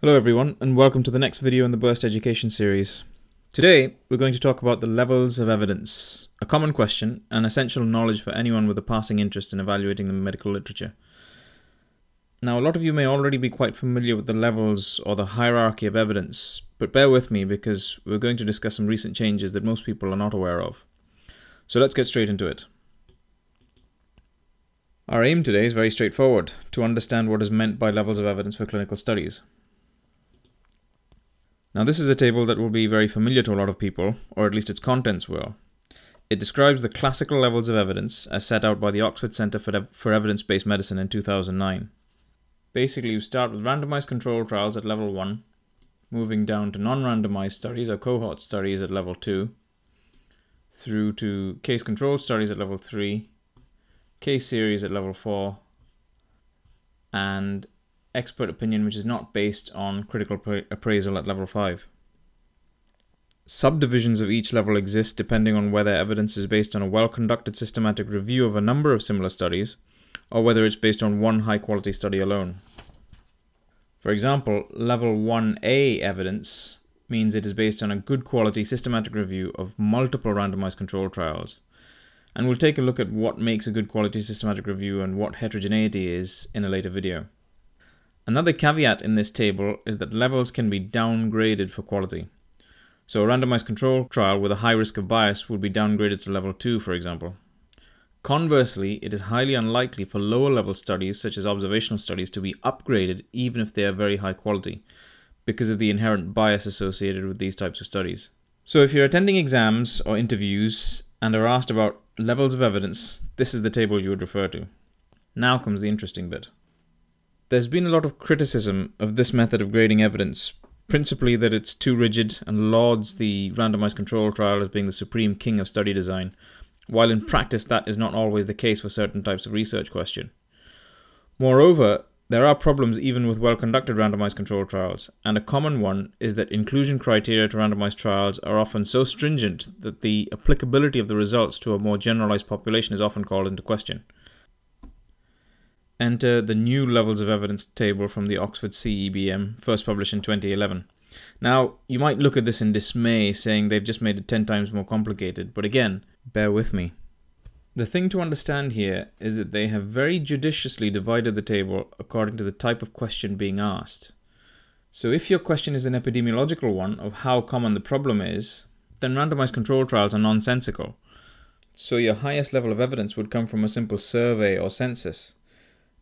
Hello everyone and welcome to the next video in the Burst Education series. Today we're going to talk about the levels of evidence, a common question and essential knowledge for anyone with a passing interest in evaluating the medical literature. Now a lot of you may already be quite familiar with the levels or the hierarchy of evidence, but bear with me because we're going to discuss some recent changes that most people are not aware of. So let's get straight into it. Our aim today is very straightforward, to understand what is meant by levels of evidence for clinical studies. Now this is a table that will be very familiar to a lot of people, or at least its contents will. It describes the classical levels of evidence as set out by the Oxford Centre for, for Evidence-Based Medicine in 2009. Basically, you start with randomized control trials at level 1, moving down to non-randomized studies or cohort studies at level 2, through to case control studies at level 3, case series at level 4, and expert opinion which is not based on critical appraisal at level 5. Subdivisions of each level exist depending on whether evidence is based on a well-conducted systematic review of a number of similar studies, or whether it's based on one high-quality study alone. For example, level 1A evidence means it is based on a good quality systematic review of multiple randomized control trials. And we'll take a look at what makes a good quality systematic review and what heterogeneity is in a later video. Another caveat in this table is that levels can be downgraded for quality. So a randomized control trial with a high risk of bias would be downgraded to level 2, for example. Conversely, it is highly unlikely for lower level studies, such as observational studies, to be upgraded even if they are very high quality, because of the inherent bias associated with these types of studies. So if you're attending exams or interviews and are asked about levels of evidence, this is the table you would refer to. Now comes the interesting bit. There's been a lot of criticism of this method of grading evidence, principally that it's too rigid and lauds the randomized control trial as being the supreme king of study design, while in practice that is not always the case for certain types of research question. Moreover, there are problems even with well-conducted randomized control trials, and a common one is that inclusion criteria to randomized trials are often so stringent that the applicability of the results to a more generalized population is often called into question. Enter the new levels of evidence table from the Oxford CEBM, first published in 2011. Now, you might look at this in dismay, saying they've just made it 10 times more complicated, but again, bear with me. The thing to understand here is that they have very judiciously divided the table according to the type of question being asked. So if your question is an epidemiological one of how common the problem is, then randomized control trials are nonsensical. So your highest level of evidence would come from a simple survey or census.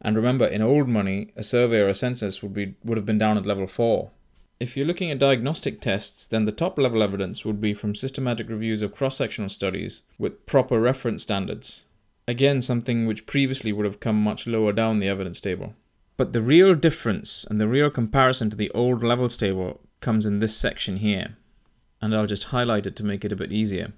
And remember, in old money, a survey or a census would, be, would have been down at level 4. If you're looking at diagnostic tests, then the top level evidence would be from systematic reviews of cross-sectional studies with proper reference standards. Again, something which previously would have come much lower down the evidence table. But the real difference and the real comparison to the old levels table comes in this section here. And I'll just highlight it to make it a bit easier.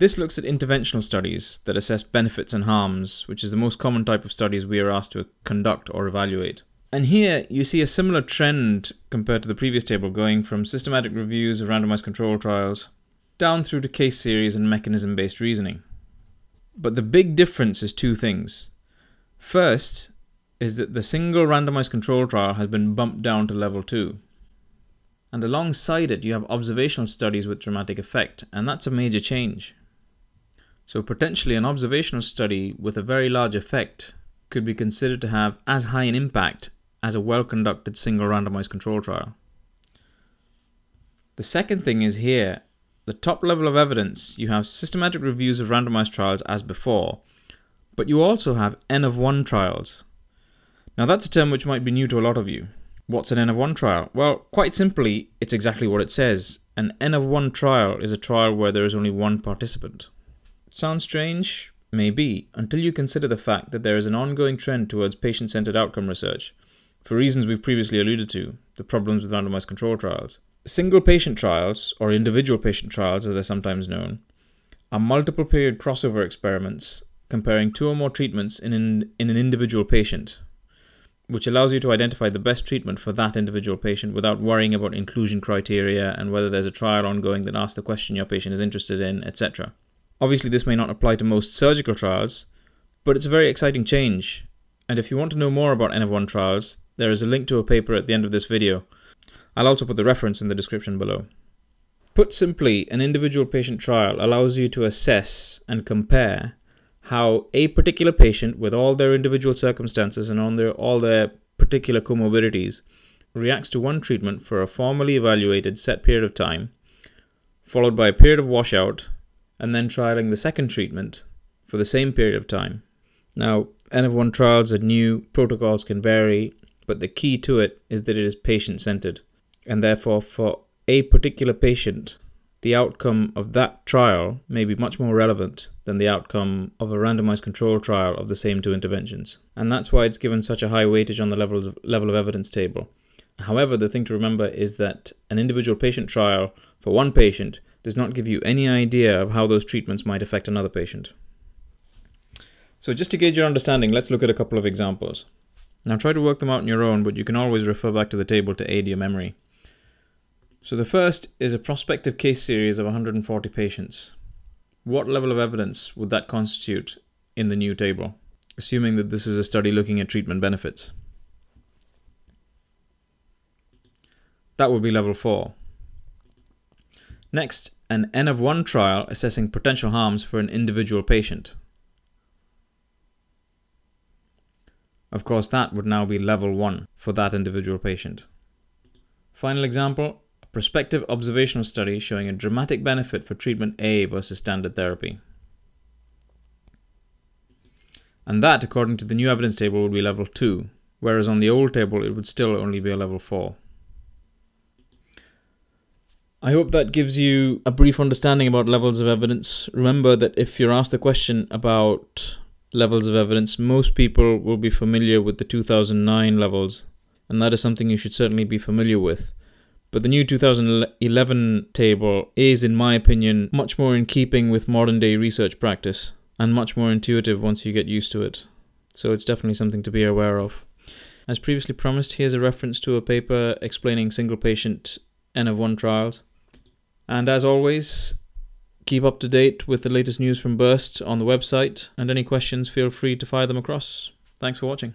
This looks at interventional studies that assess benefits and harms, which is the most common type of studies we are asked to conduct or evaluate. And here you see a similar trend compared to the previous table going from systematic reviews of randomized control trials down through to case series and mechanism based reasoning. But the big difference is two things. First is that the single randomized control trial has been bumped down to level 2. And alongside it, you have observational studies with dramatic effect, and that's a major change. So potentially an observational study with a very large effect could be considered to have as high an impact as a well-conducted single randomized control trial. The second thing is here, the top level of evidence, you have systematic reviews of randomized trials as before, but you also have N of 1 trials. Now that's a term which might be new to a lot of you. What's an N of 1 trial? Well, quite simply, it's exactly what it says. An N of 1 trial is a trial where there is only one participant. Sounds strange? Maybe, until you consider the fact that there is an ongoing trend towards patient centered outcome research, for reasons we've previously alluded to, the problems with randomized control trials. Single patient trials, or individual patient trials as they're sometimes known, are multiple period crossover experiments comparing two or more treatments in an, in an individual patient, which allows you to identify the best treatment for that individual patient without worrying about inclusion criteria and whether there's a trial ongoing that asks the question your patient is interested in, etc. Obviously, this may not apply to most surgical trials, but it's a very exciting change. And if you want to know more about N of 1 trials, there is a link to a paper at the end of this video. I'll also put the reference in the description below. Put simply, an individual patient trial allows you to assess and compare how a particular patient with all their individual circumstances and on their all their particular comorbidities reacts to one treatment for a formally evaluated set period of time, followed by a period of washout, and then trialing the second treatment for the same period of time. Now, N of 1 trials are new, protocols can vary, but the key to it is that it is patient centered, and therefore, for a particular patient, the outcome of that trial may be much more relevant than the outcome of a randomized control trial of the same two interventions. And that's why it's given such a high weightage on the level of, level of evidence table. However, the thing to remember is that an individual patient trial for one patient does not give you any idea of how those treatments might affect another patient. So just to gauge your understanding, let's look at a couple of examples. Now try to work them out on your own, but you can always refer back to the table to aid your memory. So the first is a prospective case series of 140 patients. What level of evidence would that constitute in the new table, assuming that this is a study looking at treatment benefits? That would be level 4. Next, an N of 1 trial assessing potential harms for an individual patient. Of course, that would now be level 1 for that individual patient. Final example, a prospective observational study showing a dramatic benefit for treatment A versus standard therapy. And that, according to the new evidence table, would be level 2, whereas on the old table it would still only be a level 4. I hope that gives you a brief understanding about levels of evidence. Remember that if you're asked a question about levels of evidence, most people will be familiar with the 2009 levels, and that is something you should certainly be familiar with. But the new 2011 table is, in my opinion, much more in keeping with modern day research practice and much more intuitive once you get used to it. So it's definitely something to be aware of. As previously promised, here's a reference to a paper explaining single patient N of 1 trials. And as always, keep up to date with the latest news from Burst on the website, and any questions, feel free to fire them across. Thanks for watching.